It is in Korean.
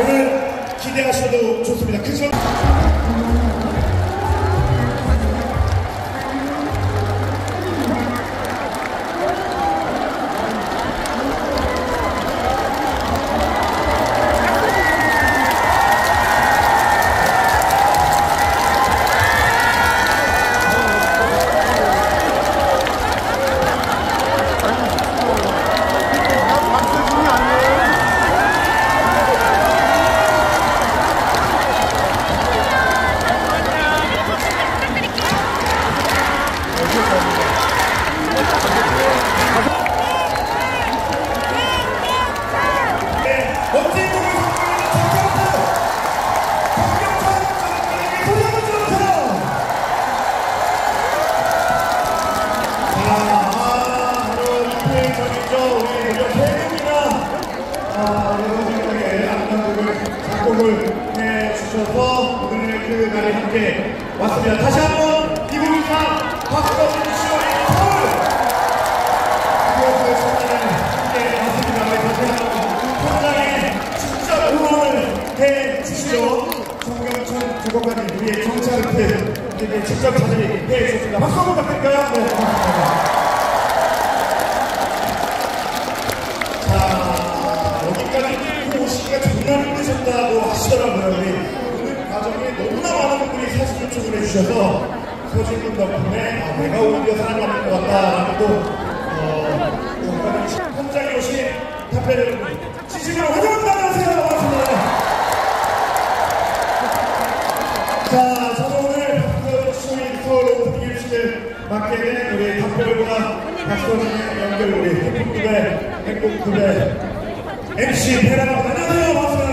오늘 기대하셔도 좋습니다. 그 날이 함께 왔습니다. 다시 한번 이 곡이상 박수가 주시오 이 서울! 이곳을 천장에 함께 왔습니다. 우리 다시 한번 천장에 진짜 응원을 해주시오. 정경천 주곡가님 우리의 우리에게 직접 자세히 해주셨습니다. 박수 한번 부탁드릴까요? 네, 고맙습니다. 자, 여기까지 오시기가 정말 힘드셨다고 하시더라고요. 우리 과정에 너무나 많은 분들이 사진 요청을 해주셔서 서진분 덕분에 아, 내가 오히려 아닌 것 같다라는 또 어, 정말 현장에 오신 여러분 진심으로 환영합니다. 안녕하세요. 반갑습니다. 자, 저는 오늘 그 수인 서울 오픈 일식을 맡게 된 우리 탑별과 박선진의 연결 우리 행복급의 행복급의 MC 배라입니다. 안녕하세요. 반갑습니다.